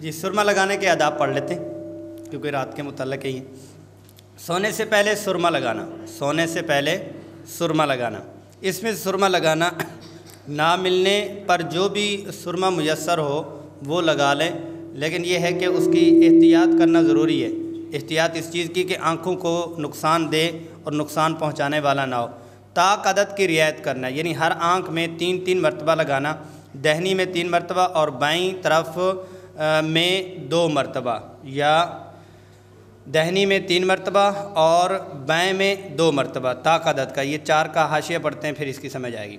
جی سرما لگانے کے آداب پڑھ لیتے ہیں، کیونکہ رات کے متعلق ہی ہیں سونے سے پہلے سرما لگانا، سونے سے پہلے سرما لگانا۔ اس میں سرما لگانا نہ ملنے پر جو بھی سرما میسر ہو، وہ لگا لیں۔ لیکن یہ ہے کہ اس کی احتیاط کرنا ضروری ہے۔ احتیاط اس چیز کی کہ آنکھوں کو نقصان دے اور نقصان پہنچانے والا نہ ہو۔ طاق عدد کی رعایت کرنا یعنی ہر آنکھ میں تین تین مرتبہ لگانا، دہنی میں تین مرتبہ اور بائیں طرف میں دو مرتبہ یا دہنی میں تین مرتبہ اور بائیں میں دو مرتبہ طاق عدد کا، یہ چار کا حاشیہ پڑھتے ہیں، پھر اس کی سمجھ آئے گی۔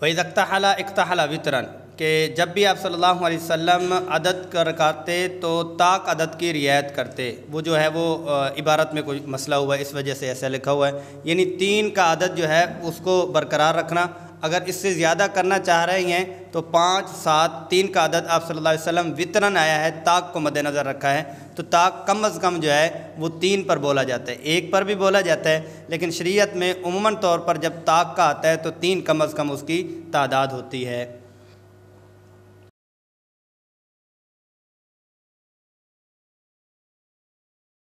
وہی اختحلہ اختحلہ وطرن کہ جب بھی آپ صلی اللہ علیہ وسلم عدد کر کرتے تو طاق عدد کی رعایت کرتے۔ وہ جو ہے، وہ عبارت میں کوئی مسئلہ ہوا ہے اس وجہ سے ایسا لکھا ہوا ہے۔ یعنی تین کا عدد جو ہے، اس کو برقرار رکھنا۔ اگر اس سے زیادہ کرنا چاہ رہے ہیں تو پانچ، سات، تین کا عدد آپ صلی اللہ علیہ وسلم وطرن آیا ہے، طاق کو مد نظر رکھا ہے۔ تو طاق کم از کم جو ہے وہ تین پر بولا جاتا ہے، ایک پر بھی بولا جاتا ہے۔ لیکن شریعت میں عموماً طور پر جب طاق کا آتا ہے تو تین کم از کم اس کی تعداد ہوتی ہے۔